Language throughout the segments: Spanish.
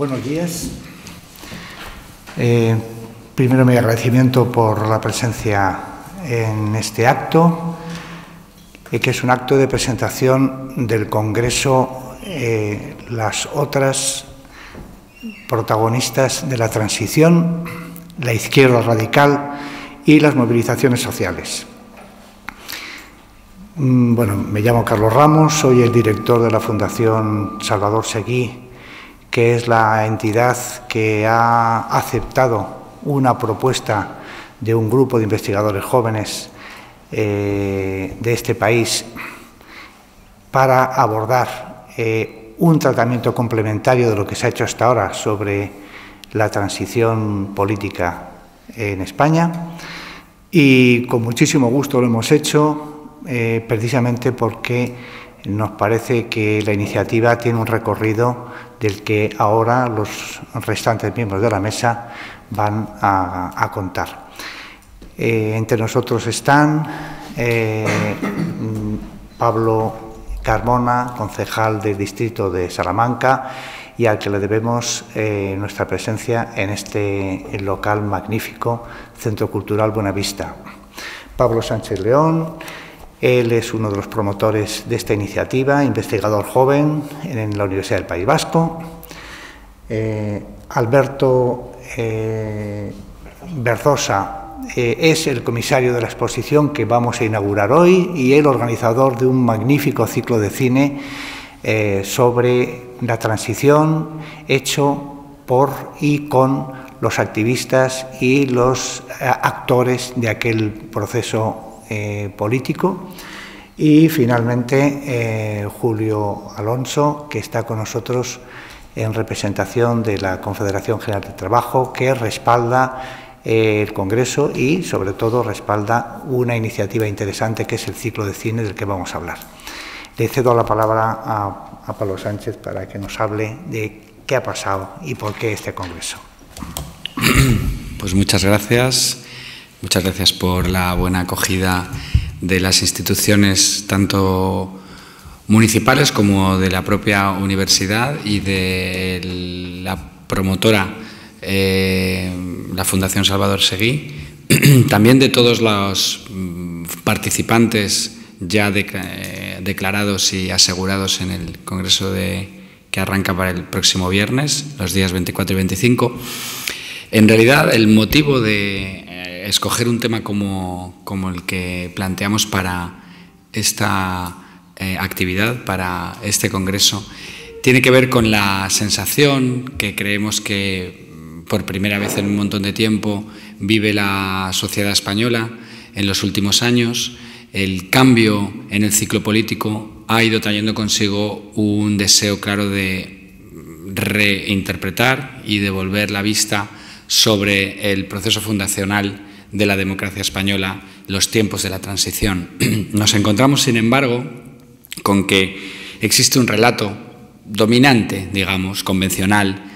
Buenos días. Eh, primero mi agradecimiento por la presencia en este acto, eh, que es un acto de presentación del Congreso, eh, las otras protagonistas de la transición, la izquierda radical y las movilizaciones sociales. Mm, bueno, me llamo Carlos Ramos, soy el director de la Fundación Salvador Seguí, que es la entidad que ha aceptado una propuesta de un grupo de investigadores jóvenes eh, de este país para abordar eh, un tratamiento complementario de lo que se ha hecho hasta ahora sobre la transición política en España. Y con muchísimo gusto lo hemos hecho, eh, precisamente porque nos parece que la iniciativa tiene un recorrido del que ahora los restantes miembros de la mesa van a, contar. Eh, entre nosotros están eh, Pablo Carmona, concejal del distrito de Salamanca, y al que le debemos eh, nuestra presencia en este local magnífico, Centro Cultural Buenavista. Pablo Sánchez León, él es uno de los promotores de esta iniciativa, investigador joven en la Universidad del País Vasco. Eh, Alberto eh, eh, es el comisario de la exposición que vamos a inaugurar hoy y el organizador de un magnífico ciclo de cine sobre la transición hecho por y con los activistas y los actores de aquel proceso eh, político. Y finalmente eh, Julio Alonso, que está con nosotros en representación de la Confederación General de Trabajo, que respalda eh, el Congreso y, sobre todo, respalda una iniciativa interesante que es el ciclo de cine del que vamos a hablar. Le cedo la palabra a, a Pablo Sánchez para que nos hable de qué ha pasado y por qué este Congreso. Pues muchas gracias. Muchas gracias por la buena acogida de las instituciones, tanto municipales como de la propia universidad y de la promotora, eh, la Fundación Salvador Seguí, también de todos los mm, participantes ya eh, declarados y asegurados en el Congreso de, que arranca para el próximo viernes, los días 24 y 25. En realidad, el motivo de escoger un tema como, el que planteamos para esta eh, actividad, para este congreso, tiene que ver con la sensación que creemos que mm, por primera vez en un montón de tiempo vive la sociedad española en los últimos años. El cambio en el ciclo político ha ido trayendo consigo un deseo claro de reinterpretar y devolver la vista sobre el proceso fundacional de la democracia española, los tiempos de la transición. Nos encontramos, sin embargo, con que existe un relato dominante, digamos, convencional,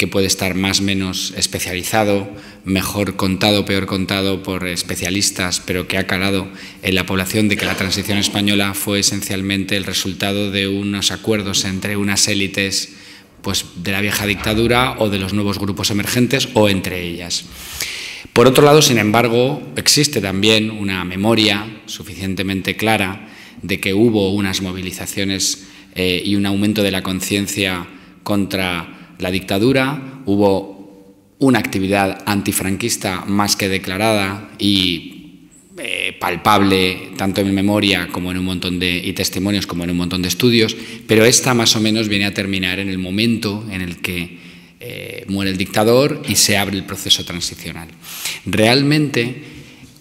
que puede estar más o menos especializado, mejor contado, peor contado por especialistas, pero que ha calado en la población de que la transición española fue esencialmente el resultado de unos acuerdos entre unas élites pues, de la vieja dictadura o de los nuevos grupos emergentes o entre ellas. Por otro lado, sin embargo, existe también una memoria suficientemente clara de que hubo unas movilizaciones eh, y un aumento de la conciencia contra la dictadura, hubo una actividad antifranquista más que declarada y eh, palpable tanto en memoria como en un montón de y testimonios como en un montón de estudios, pero esta más o menos viene a terminar en el momento en el que eh, muere el dictador y se abre el proceso transicional. Realmente,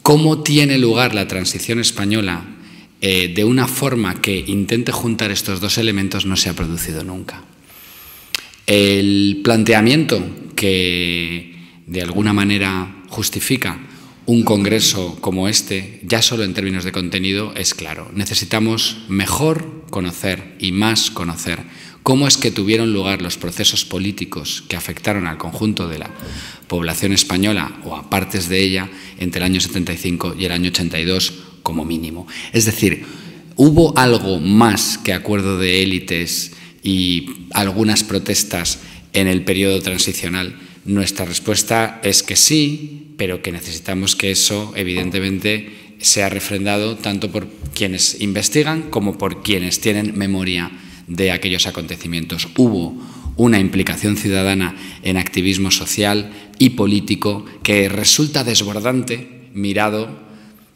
¿cómo tiene lugar la transición española eh, de una forma que intente juntar estos dos elementos no se ha producido nunca? El planteamiento que de alguna manera justifica un congreso como este, ya solo en términos de contenido, es claro. Necesitamos mejor conocer y más conocer cómo es que tuvieron lugar los procesos políticos que afectaron al conjunto de la población española o a partes de ella entre el año 75 y el año 82 como mínimo. Es decir, hubo algo más que acuerdo de élites y algunas protestas en el periodo transicional? Nuestra respuesta es que sí, pero que necesitamos que eso, evidentemente, sea refrendado tanto por quienes investigan como por quienes tienen memoria de aquellos acontecimientos. Hubo una implicación ciudadana en activismo social y político que resulta desbordante mirado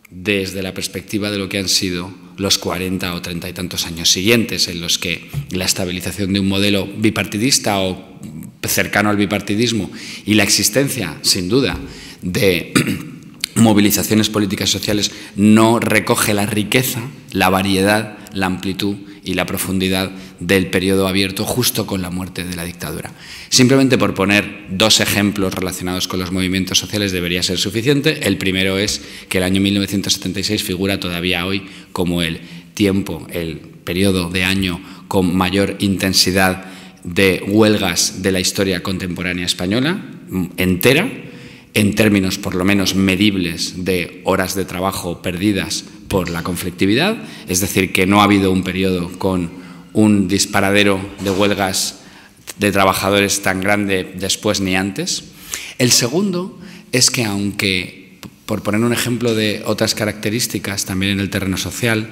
desde la perspectiva de lo que han sido los 40 o 30 y tantos años siguientes, en los que la estabilización de un modelo bipartidista o cercano al bipartidismo y la existencia, sin duda, de movilizaciones políticas y sociales no recoge la riqueza, la variedad, la amplitud y la profundidad del periodo abierto justo con la muerte de la dictadura. Simplemente por poner dos ejemplos relacionados con los movimientos sociales debería ser suficiente. El primero es que el año 1976 figura todavía hoy como el tiempo, el periodo de año con mayor intensidad de huelgas de la historia contemporánea española entera, en términos por lo menos medibles de horas de trabajo perdidas por la conflictividad, es decir, que no ha habido un periodo con un disparadero de huelgas de trabajadores tan grande después ni antes. El segundo es que aunque, por poner un ejemplo de otras características también en el terreno social,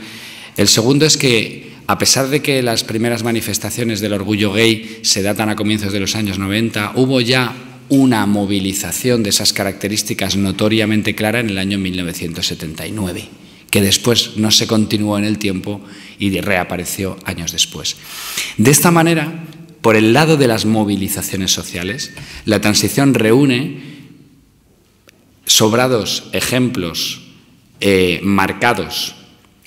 el segundo es que a pesar de que las primeras manifestaciones del orgullo gay se datan a comienzos de los años 90, hubo ya una movilización de esas características notoriamente clara en el año 1979, que después no se continuó en el tiempo y reapareció años después. De esta manera, por el lado de las movilizaciones sociales, la transición reúne sobrados ejemplos eh, marcados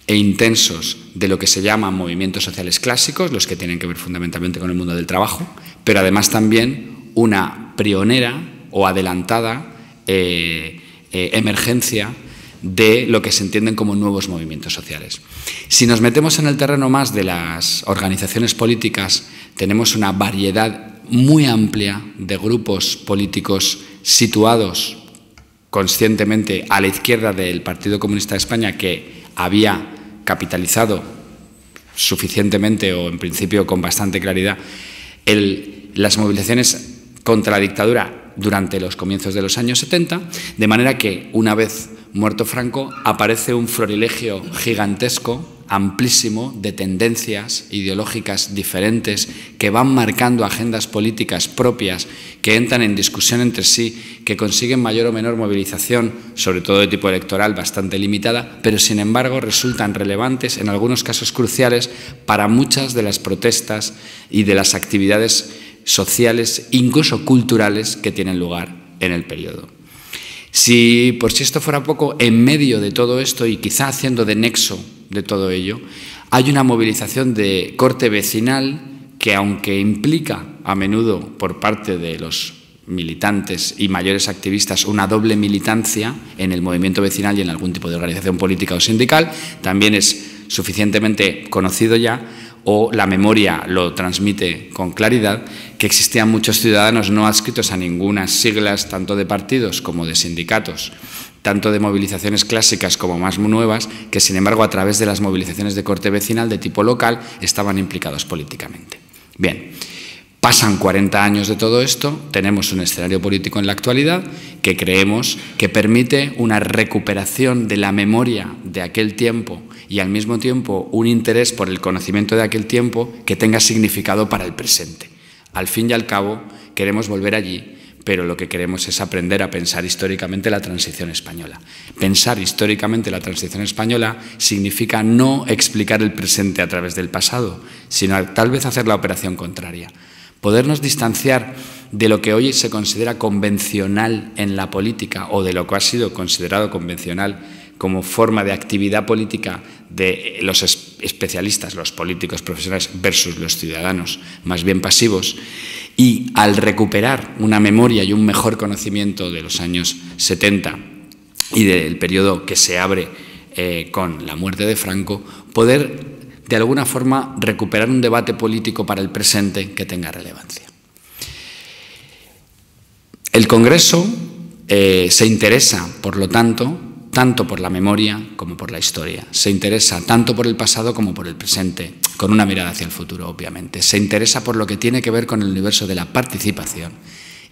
e intensos de lo que se llaman movimientos sociales clásicos, los que tienen que ver fundamentalmente con el mundo del trabajo, pero además también una pionera o adelantada eh, eh, emergencia de lo que se entienden como nuevos movimientos sociales. Si nos metemos en el terreno más de las organizaciones políticas, tenemos una variedad muy amplia de grupos políticos situados conscientemente a la izquierda del Partido Comunista de España que había capitalizado suficientemente o en principio con bastante claridad las movilizaciones contra la dictadura durante los comienzos de los años 70, de manera que una vez muerto Franco aparece un florilegio gigantesco, amplísimo, de tendencias ideológicas diferentes que van marcando agendas políticas propias, que entran en discusión entre sí, que consiguen mayor o menor movilización, sobre todo de tipo electoral bastante limitada, pero sin embargo resultan relevantes, en algunos casos cruciales, para muchas de las protestas y de las actividades sociales, incluso culturales, que tienen lugar en el periodo. Si por si esto fuera poco, en medio de todo esto y quizá haciendo de nexo de todo ello, hay una movilización de corte vecinal que aunque implica a menudo por parte de los militantes y mayores activistas una doble militancia en el movimiento vecinal y en algún tipo de organización política o sindical, también es suficientemente conocido ya o la memoria lo transmite con claridad, que existían muchos ciudadanos no adscritos a ninguna siglas, tanto de partidos como de sindicatos, tanto de movilizaciones clásicas como más nuevas, que sin embargo a través de las movilizaciones de corte vecinal de tipo local estaban implicados políticamente. Bien, pasan 40 años de todo esto, tenemos un escenario político en la actualidad que creemos que permite una recuperación de la memoria de aquel tiempo y al mismo tiempo un interés por el conocimiento de aquel tiempo que tenga significado para el presente. Al fin y al cabo, queremos volver allí, pero lo que queremos es aprender a pensar históricamente la transición española. Pensar históricamente la transición española significa no explicar el presente a través del pasado, sino tal vez hacer la operación contraria. Podernos distanciar de lo que hoy se considera convencional en la política o de lo que ha sido considerado convencional como forma de actividad política de los especialistas, los políticos profesionales versus los ciudadanos más bien pasivos, y al recuperar una memoria y un mejor conocimiento de los años 70 y del periodo que se abre eh, con la muerte de Franco, poder de alguna forma recuperar un debate político para el presente que tenga relevancia. El Congreso eh, se interesa, por lo tanto, tanto por la memoria como por la historia. Se interesa tanto por el pasado como por el presente, con una mirada hacia el futuro, obviamente. Se interesa por lo que tiene que ver con el universo de la participación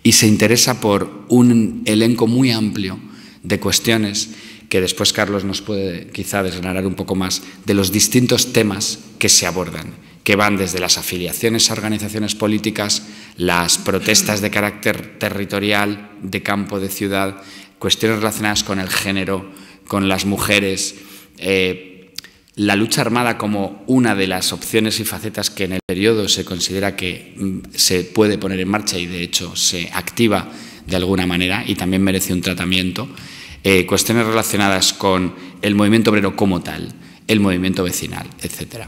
y se interesa por un elenco muy amplio de cuestiones que después Carlos nos puede quizá desgranar un poco más de los distintos temas que se abordan, que van desde las afiliaciones a organizaciones políticas, las protestas de carácter territorial, de campo, de ciudad, cuestiones relacionadas con el género, con las mujeres, eh, la lucha armada como una de las opciones y facetas que en el periodo se considera que mm, se puede poner en marcha y de hecho se activa de alguna manera y también merece un tratamiento, eh, cuestiones relacionadas con el movimiento obrero como tal, el movimiento vecinal, etc.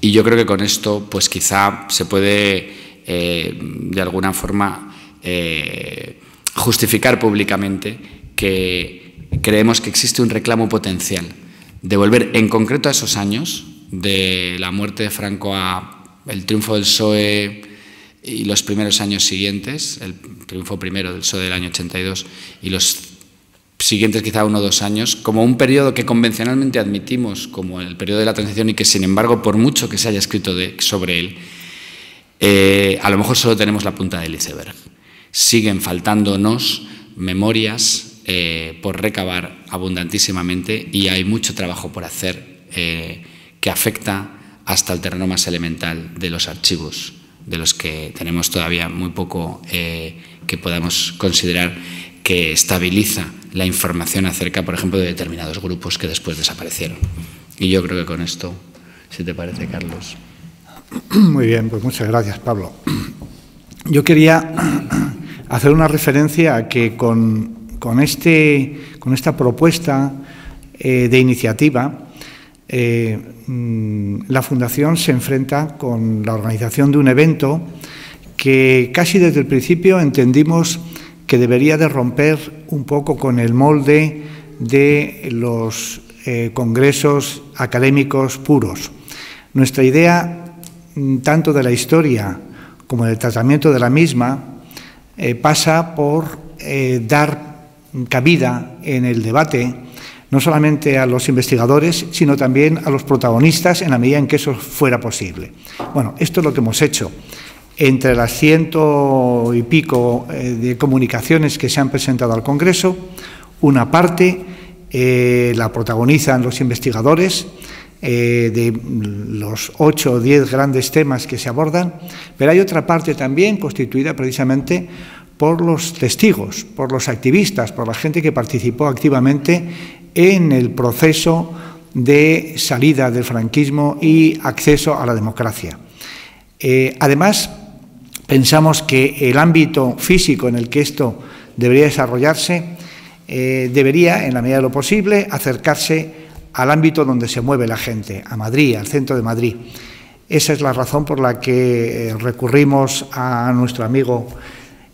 Y yo creo que con esto, pues quizá se puede eh, de alguna forma justificar públicamente que creemos que existe un reclamo potencial de volver en concreto a esos años de la muerte de Franco a el triunfo del PSOE y los primeros años siguientes, el triunfo primero del PSOE del año 82 y los siguientes quizá uno o dos años, como un periodo que convencionalmente admitimos como el periodo de la transición y que sin embargo, por mucho que se haya escrito sobre él, eh, a lo mejor solo tenemos la punta del iceberg. Siguen faltándonos memorias eh, por recabar abundantísimamente y hay mucho trabajo por hacer eh, que afecta hasta el terreno más elemental de los archivos, de los que tenemos todavía muy poco que podamos considerar que estabiliza la información acerca, por ejemplo, de determinados grupos que después desaparecieron. Y yo creo que con esto, si te parece, Carlos. Muy bien, pues muchas gracias, Pablo. Yo quería hacer una referencia a que con, este, con esta propuesta eh, de iniciativa, eh, mm, la Fundación se enfrenta con la organización de un evento que casi desde el principio entendimos que debería de romper un poco con el molde de los eh, congresos académicos puros. Nuestra idea, mm, tanto de la historia como del tratamiento de la misma, eh, pasa por eh, dar cabida en el debate no solamente a los investigadores, sino también a los protagonistas en la medida en que eso fuera posible. Bueno, esto es lo que hemos hecho. Entre las ciento y pico eh, de comunicaciones que se han presentado al Congreso, una parte la protagonizan los investigadores, de los ocho o diez grandes temas que se abordan, pero hay otra parte también constituida precisamente por los testigos, por los activistas, por la gente que participó activamente en el proceso de salida del franquismo y acceso a la democracia. Eh, además, pensamos que el ámbito físico en el que esto debería desarrollarse eh, debería, en la medida de lo posible, acercarse al ámbito donde se mueve la gente, a Madrid, al centro de Madrid. Esa es la razón por la que eh, recurrimos a nuestro amigo,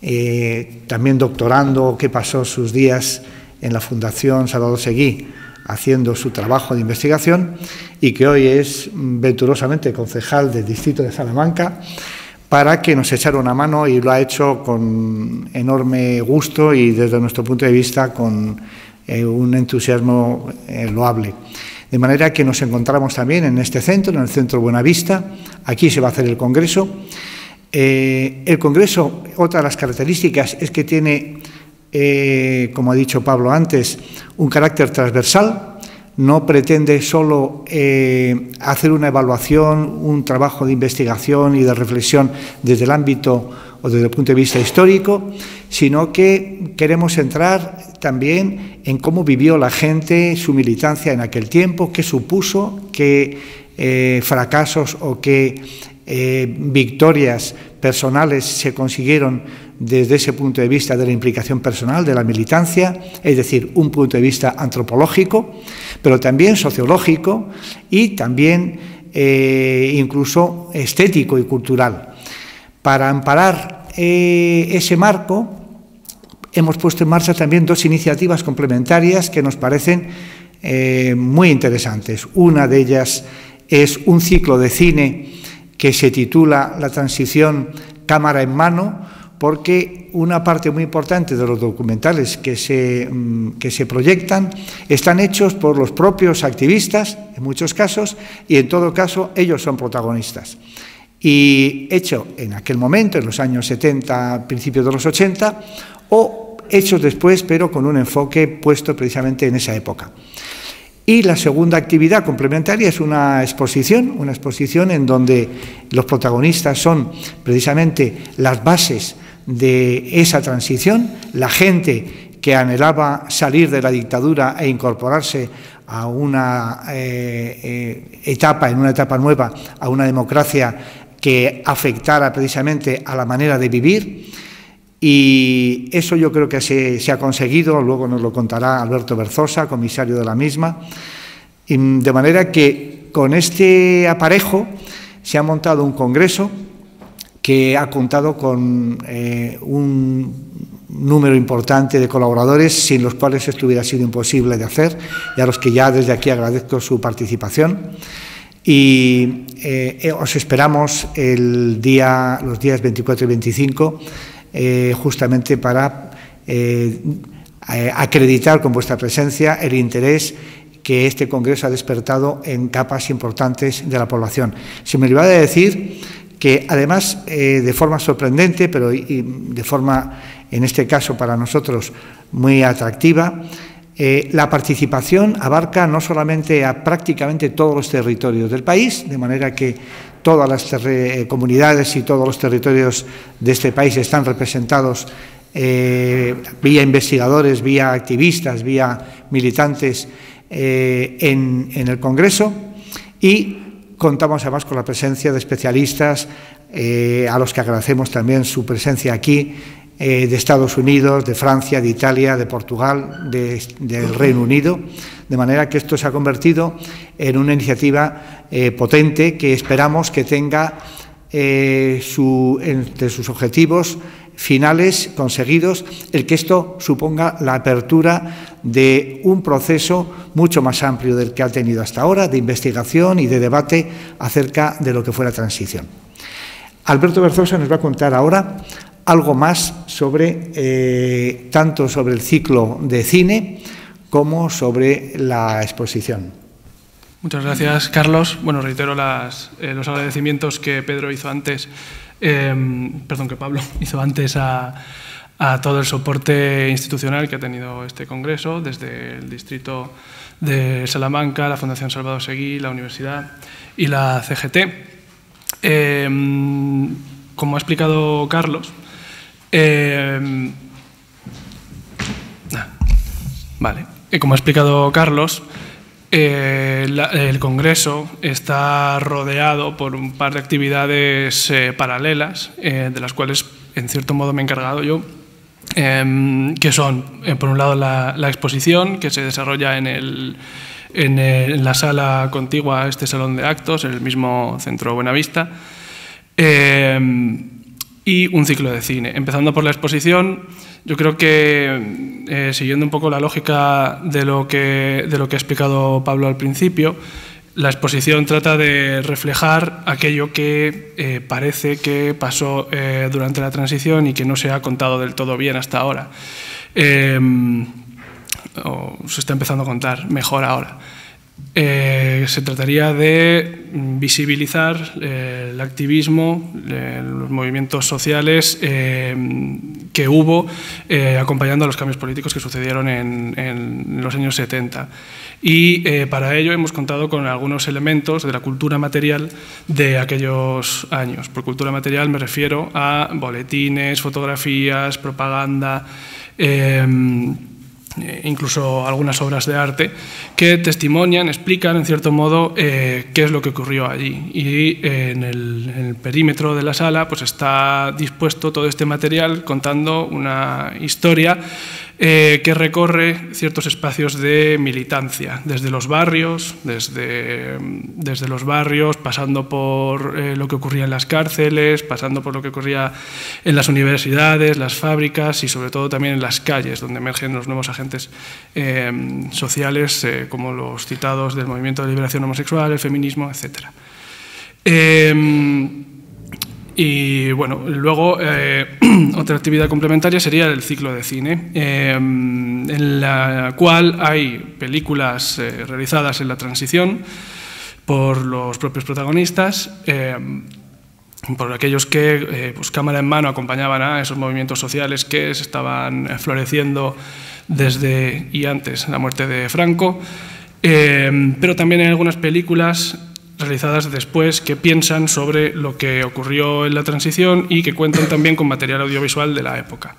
eh, también doctorando, que pasó sus días en la Fundación Salvador Seguí, haciendo su trabajo de investigación y que hoy es venturosamente concejal del distrito de Salamanca, para que nos echara una mano y lo ha hecho con enorme gusto y desde nuestro punto de vista con eh, un entusiasmo eh, loable. De manera que nos encontramos también en este centro, en el Centro Buenavista. Aquí se va a hacer el Congreso. Eh, el Congreso, otra de las características es que tiene, como ha dicho Pablo antes, un carácter transversal. No pretende solo hacer una evaluación, un trabajo de investigación y de reflexión desde el ámbito o desde el punto de vista histórico, sino que queremos entrar también en cómo vivió la gente su militancia en aquel tiempo, qué supuso, qué eh, fracasos o qué eh, victorias personales se consiguieron desde ese punto de vista de la implicación personal, de la militancia, es decir, un punto de vista antropológico, pero también sociológico y también eh, incluso estético y cultural. Para amparar eh, ese marco, hemos puesto en marcha también dos iniciativas complementarias que nos parecen eh, muy interesantes. Una de ellas es un ciclo de cine que se titula La transición cámara en mano, porque una parte muy importante de los documentales que se, mm, que se proyectan están hechos por los propios activistas, en muchos casos, y en todo caso ellos son protagonistas. Y hecho en aquel momento, en los años 70, principios de los 80, o hechos después, pero con un enfoque puesto precisamente en esa época. Y la segunda actividad complementaria es una exposición, una exposición en donde los protagonistas son precisamente las bases de esa transición, la gente que anhelaba salir de la dictadura e incorporarse a una eh, eh, etapa, en una etapa nueva, a una democracia que afectara precisamente a la manera de vivir. Y eso yo creo que se, se, ha conseguido, luego nos lo contará Alberto Berzosa, comisario de la misma, de manera que con este aparejo se ha montado un congreso que ha contado con eh, un número importante de colaboradores sin los cuales esto hubiera sido imposible de hacer y a los que ya desde aquí agradezco su participación. Y eh, os esperamos el día, los días 24 y 25 eh, justamente para acreditar con vuestra presencia el interés que este Congreso ha despertado en capas importantes de la población. Se me olvidaba de decir que además eh, de forma sorprendente, pero de forma, en este caso para nosotros, muy atractiva, eh, la participación abarca no solamente a prácticamente todos los territorios del país, de manera que todas las eh, comunidades y todos los territorios de este país están representados vía investigadores, vía activistas, vía militantes en, en el Congreso y Contamos además con la presencia de especialistas eh, a los que agradecemos también su presencia aquí, eh, de Estados Unidos, de Francia, de Italia, de Portugal, del Reino Unido, de manera que esto se ha convertido en una iniciativa eh, potente que esperamos que tenga su, entre sus objetivos finales conseguidos el que esto suponga la apertura de un proceso mucho más amplio del que ha tenido hasta ahora, de investigación y de debate acerca de lo que fue la transición. Alberto Berzosa nos va a contar ahora algo más sobre, eh, tanto sobre el ciclo de cine como sobre la exposición. Muchas gracias, Carlos. Bueno, reitero eh, los agradecimientos que Pedro hizo antes Em, perdón, que Pablo hizo antes a, todo el soporte institucional que ha tenido este Congreso, desde el Distrito de Salamanca, la Fundación Salvador Seguí, la Universidad y la CGT. Em, como ha explicado Carlos, em, ah, vale. Como ha explicado Carlos, eh, el Congreso está rodeado por un par de actividades eh, paralelas, eh, de las cuales en cierto modo me he encargado yo, em, que son, por un lado, la, exposición que se desarrolla en, el, en, la sala contigua a este salón de actos, en el mismo Centro Buenavista, em, y un ciclo de cine. Empezando por la exposición, yo creo que, eh, siguiendo un poco la lógica de lo, que, de lo que ha explicado Pablo al principio, la exposición trata de reflejar aquello que eh, parece que pasó eh, durante la transición y que no se ha contado del todo bien hasta ahora. o se está empezando a contar mejor ahora. Eh, se trataría de visibilizar eh, el activismo, eh, los movimientos sociales que hubo acompañando a los cambios políticos que sucedieron en, los años 70. Y para ello hemos contado con algunos elementos de la cultura material de aquellos años. Por cultura material me refiero a boletines, fotografías, propaganda. Eh, incluso algunas obras de arte, que testimonian, explican en cierto modo eh, qué es lo que ocurrió allí. Y eh, en, el, en, el, perímetro de la sala pues está dispuesto todo este material contando una historia eh, que recorre ciertos espacios de militancia, desde los barrios, desde, desde los barrios, pasando por eh, lo que ocurría en las cárceles, pasando por lo que ocurría en las universidades, las fábricas y sobre todo también en las calles, donde emergen los nuevos agentes eh, sociales, como los citados del movimiento de liberación homosexual, el feminismo, etc. Y bueno, luego eh, otra actividad complementaria sería el ciclo de cine, eh, en la cual hay películas eh, realizadas en la transición por los propios protagonistas, por aquellos que, pues, cámara en mano, acompañaban a esos movimientos sociales que se estaban floreciendo desde y antes la muerte de Franco. pero también hay algunas películas realizadas después que piensan sobre lo que ocurrió en la transición y que cuentan también con material audiovisual de la época.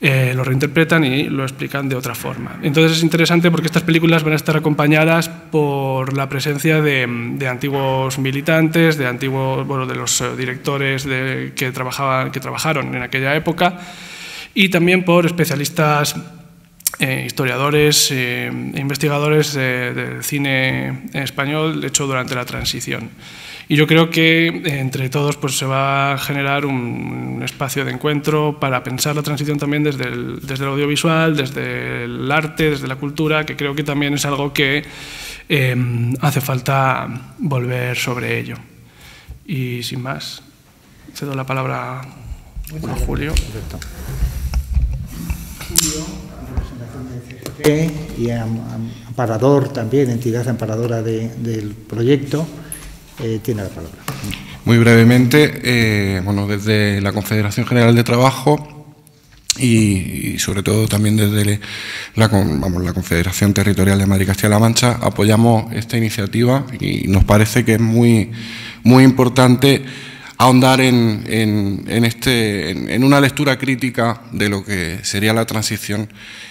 Eh, lo reinterpretan y lo explican de otra forma. Entonces es interesante porque estas películas van a estar acompañadas por la presencia de, antiguos militantes, de antiguos, bueno, de los eh, directores que, trabajaban, que trabajaron en aquella época y también por especialistas eh, historiadores e investigadores del cine español hecho durante la transición. Y yo creo que eh, entre todos pues, se va a generar un espacio de encuentro para pensar la transición también desde el, desde el audiovisual, desde el arte, desde la cultura, que creo que también es algo que hace falta volver sobre ello. Y sin más, cedo la palabra a Julio. Julio y amparador también, entidad amparadora del proyecto, eh, tiene la palabra. Muy brevemente, eh, bueno, desde la Confederación General de Trabajo y, sobre todo también desde la, vamos, la Confederación Territorial de Madrid Castilla-La Mancha apoyamos esta iniciativa y nos parece que es muy, muy importante ahondar en, en, este, en, una lectura crítica de lo que sería la transición,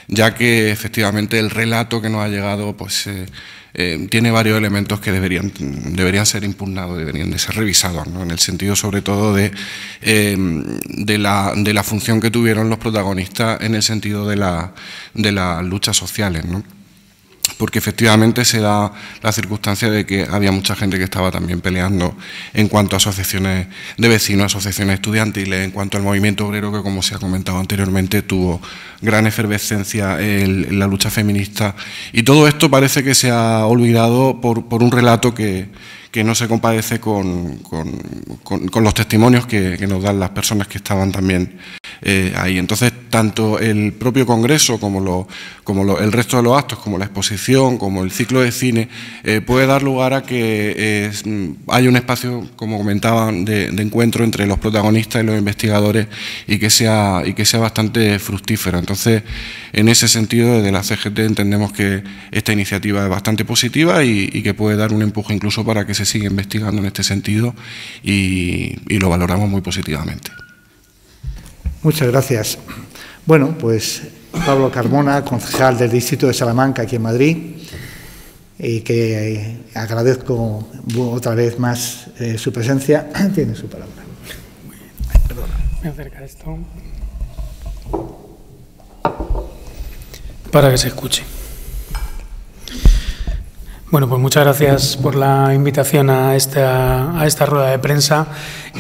ya que efectivamente el relato que nos ha llegado pues, eh, eh, tiene varios elementos que deberían, deberían ser impugnados, deberían de ser revisados, en el sentido sobre todo de, eh, de, la, de, la, función que tuvieron los protagonistas en el sentido de, la, de las luchas sociales. ¿no? Porque efectivamente se da la circunstancia de que había mucha gente que estaba también peleando en cuanto a asociaciones de vecinos, asociaciones estudiantiles, en cuanto al movimiento obrero que, como se ha comentado anteriormente, tuvo gran efervescencia en, la lucha feminista. Y todo esto parece que se ha olvidado por, un relato que, no se compadece con, los testimonios que, que, nos dan las personas que estaban también eh, ahí. Entonces, tanto el propio Congreso como, lo, como el resto de los actos, como la exposición, como el ciclo de cine, eh, puede dar lugar a que eh, haya un espacio, como comentaban, de, encuentro entre los protagonistas y los investigadores y que sea, y que sea bastante fructífero. Entonces, en ese sentido, desde la CGT entendemos que esta iniciativa es bastante positiva y, que puede dar un empuje incluso para que se siga investigando en este sentido y lo valoramos muy positivamente. Muchas gracias. Bueno, pues Pablo Carmona, concejal del Distrito de Salamanca aquí en Madrid, y que eh, agradezco otra vez más eh, su presencia, tiene su palabra. Perdona. Me acerca esto para que se escuche. Bueno, pues muchas gracias por la invitación a esta, a esta rueda de prensa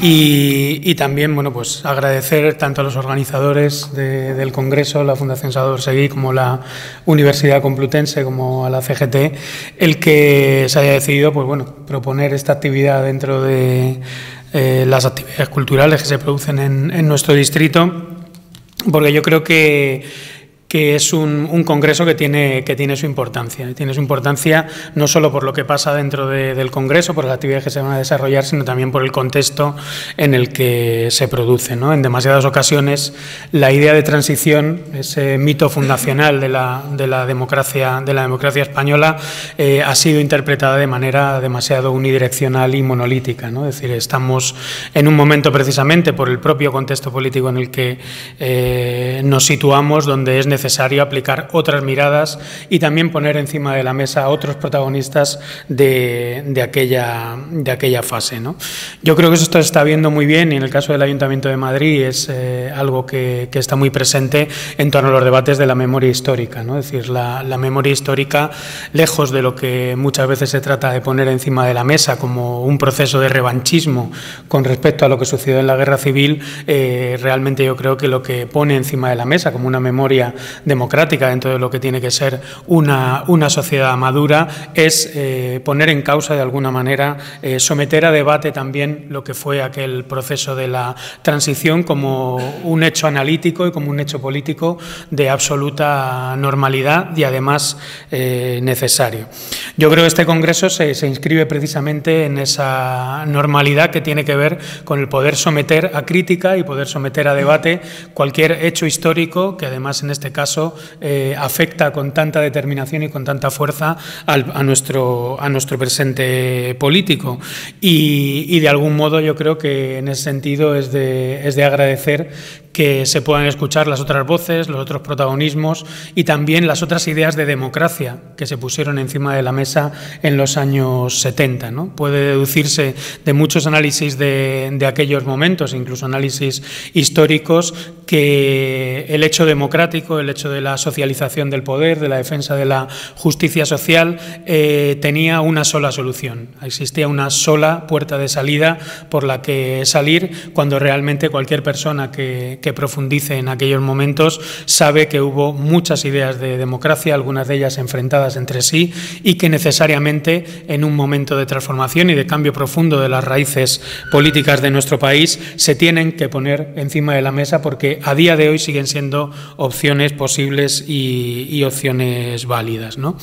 y, también, bueno, pues agradecer tanto a los organizadores del Congreso, la Fundación Salvador Seguí, como la Universidad Complutense, como a la CGT, el que se haya decidido, pues bueno, proponer esta actividad dentro de eh, las actividades culturales que se producen en, en nuestro distrito, porque yo creo que que es un, congreso que tiene, que tiene su importancia. Tiene su importancia no solo por lo que pasa dentro del congreso, por las actividades que se van a desarrollar, sino también por el contexto en el que se produce. En demasiadas ocasiones la idea de transición, ese mito fundacional de la, de la, democracia, de la democracia española, eh, ha sido interpretada de manera demasiado unidireccional y monolítica. ¿no? Es decir, estamos en un momento precisamente por el propio contexto político en el que eh, nos situamos, donde es necesario necesario aplicar otras miradas y también poner encima de la mesa a otros protagonistas de, aquella, de aquella fase. ¿no? Yo creo que eso se está viendo muy bien y en el caso del Ayuntamiento de Madrid es eh, algo que, está muy presente en torno a los debates de la memoria histórica. ¿no? Es decir, la, memoria histórica, lejos de lo que muchas veces se trata de poner encima de la mesa como un proceso de revanchismo con respecto a lo que sucedió en la guerra civil, eh, realmente yo creo que lo que pone encima de la mesa como una memoria democrática, dentro de lo que tiene que ser una, una sociedad madura, es eh, poner en causa de alguna manera, eh, someter a debate también lo que fue aquel proceso de la transición como un hecho analítico y como un hecho político de absoluta normalidad y además eh, necesario. Yo creo que este Congreso se, se inscribe precisamente en esa normalidad que tiene que ver con el poder someter a crítica y poder someter a debate cualquier hecho histórico que además en este caso eh, afecta con tanta determinación y con tanta fuerza al, a, nuestro, a nuestro presente político. Y, y, de algún modo yo creo que en ese sentido es de, es de agradecer que se puedan escuchar las otras voces, los otros protagonismos y también las otras ideas de democracia que se pusieron encima de la mesa en los años 70. ¿no? Puede deducirse de muchos análisis de, aquellos momentos, incluso análisis históricos, que el hecho democrático, el hecho de la socialización del poder, de la defensa de la justicia social, eh, tenía una sola solución. Existía una sola puerta de salida por la que salir cuando realmente cualquier persona que, que profundice en aquellos momentos sabe que hubo muchas ideas de democracia, algunas de ellas enfrentadas entre sí, y que necesariamente en un momento de transformación y de cambio profundo de las raíces políticas de nuestro país se tienen que poner encima de la mesa porque a día de hoy siguen siendo opciones posibles y, y opciones válidas. ¿no?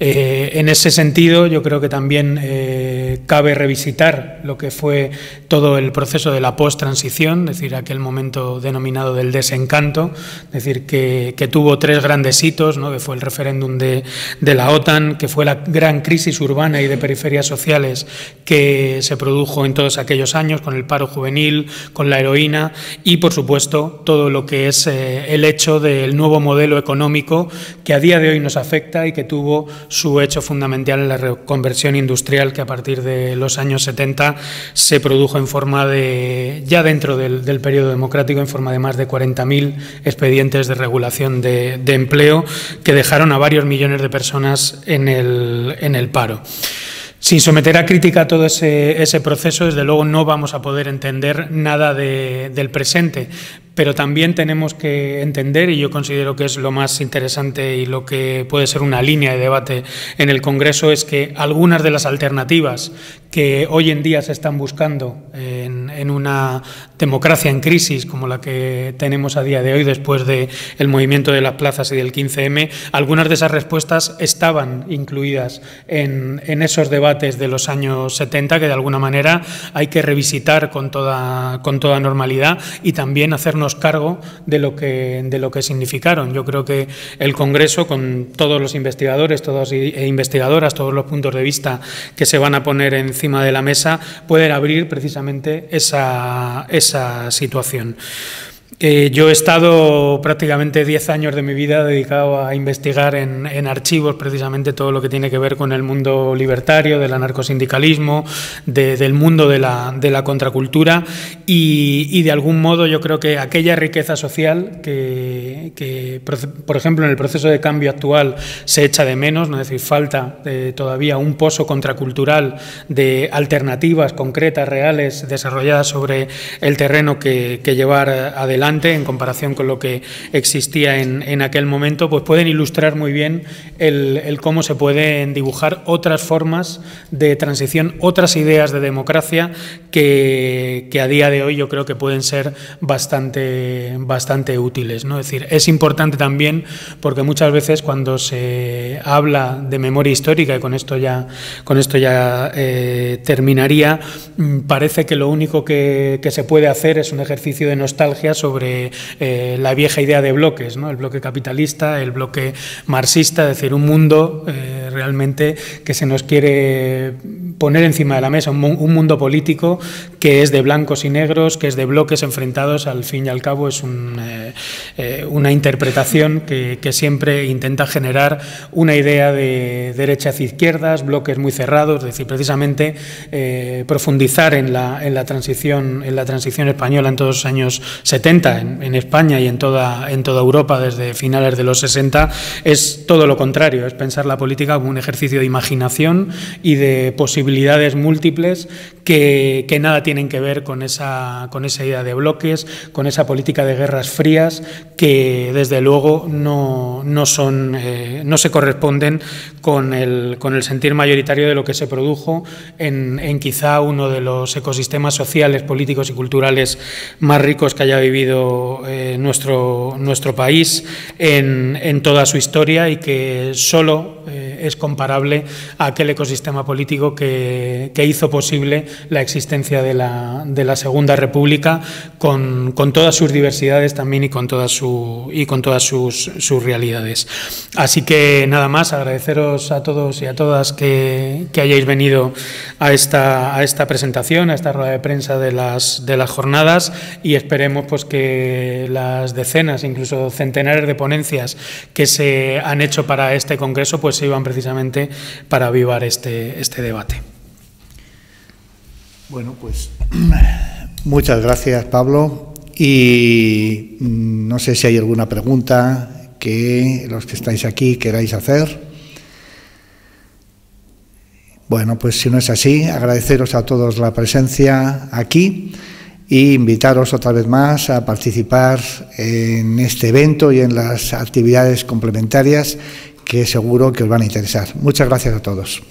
Eh, en ese sentido, yo creo que también eh, cabe revisitar lo que fue todo el proceso de la post-transición, es decir, aquel momento denominado del desencanto, es decir, que, tuvo tres grandes hitos, ¿no? que fue el referéndum de, de, la OTAN, que fue la gran crisis urbana y de periferias sociales que se produjo en todos aquellos años, con el paro juvenil, con la heroína y, por supuesto, todo lo que es eh, el hecho del nuevo modelo económico que a día de hoy nos afecta y que tuvo su hecho fundamental en la reconversión industrial que a partir de los años 70 se produjo en forma de, ya dentro del, periodo democrático, en forma de más de 40.000 expedientes de regulación de, empleo que dejaron a varios millones de personas en el paro. Sin someter a crítica todo ese, ese, proceso, desde luego no vamos a poder entender nada de, del presente, pero también tenemos que entender, y yo considero que es lo más interesante y lo que puede ser una línea de debate en el Congreso, es que algunas de las alternativas que hoy en día se están buscando en, en una democracia en crisis como la que tenemos a día de hoy después del de movimiento de las plazas y del 15M, algunas de esas respuestas estaban incluidas en, en esos debates de los años 70 que de alguna manera hay que revisitar con toda, con toda normalidad y también hacernos cargo de lo, que, de lo que significaron. Yo creo que el Congreso, con todos los investigadores todas e investigadoras, todos los puntos de vista que se van a poner encima de la mesa, pueden abrir precisamente esa, esa situación. Yo he estado prácticamente 10 años de mi vida dedicado a investigar en, archivos precisamente todo lo que tiene que ver con el mundo libertario, del anarcosindicalismo, de, del mundo de la, contracultura y, de algún modo yo creo que aquella riqueza social que, por ejemplo, en el proceso de cambio actual se echa de menos, ¿no? es decir, falta eh, todavía un pozo contracultural de alternativas concretas, reales, desarrolladas sobre el terreno que llevar adelante en comparación con lo que existía en, en aquel momento, pues pueden ilustrar muy bien el, cómo se pueden dibujar otras formas de transición, otras ideas de democracia que, que, a día de hoy yo creo que pueden ser bastante, bastante útiles. ¿no? Es decir, es importante también porque muchas veces cuando se habla de memoria histórica, y con esto ya, con esto ya eh, terminaría, mm, parece que lo único que, que se puede hacer es un ejercicio de nostalgia sobre sobre eh, la vieja idea de bloques, el bloque capitalista, el bloque marxista, es decir, un mundo eh, realmente que se nos quiere poner encima de la mesa, un, un, mundo político que es de blancos y negros, que es de bloques enfrentados, al fin y al cabo es eh, una interpretación que, siempre intenta generar una idea de derechas e izquierdas, bloques muy cerrados, es decir, precisamente profundizar en la, en la, transición, en la transición española en todos los años 70, en, España y en toda, Europa desde finales de los 60, es todo lo contrario, es pensar la política como un ejercicio de imaginación y de posibilidades múltiples que, nada tienen que ver con esa, con idea de bloques, con esa política de guerras frías que desde luego no, eh, se corresponden con el, sentir mayoritario de lo que se produjo en quizá uno de los ecosistemas sociales, políticos y culturales más ricos que haya vivido eh, nuestro, nuestro país en, en, toda su historia y que solo eh, es comparable a aquel ecosistema político que, que hizo posible la existencia de la, de la Segunda República con, con, todas sus diversidades también y con todas, su, y con todas sus, sus, realidades. Así que nada más, agradeceros a todos y a todas que, que hayáis venido a esta, a esta presentación, a esta rueda de prensa de las, de las jornadas y esperemos pues, que las decenas, incluso centenares de ponencias que se han hecho para este Congreso pues sirvan precisamente para avivar este, este debate. Bueno, pues muchas gracias, Pablo. Y mm, no sé si hay alguna pregunta que los que estáis aquí queráis hacer. Bueno, pues si no es así, agradeceros a todos la presencia aquí e invitaros otra vez más a participar en este evento y en las actividades complementarias que seguro que os van a interesar. Muchas gracias a todos.